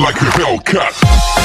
like a Hellcat.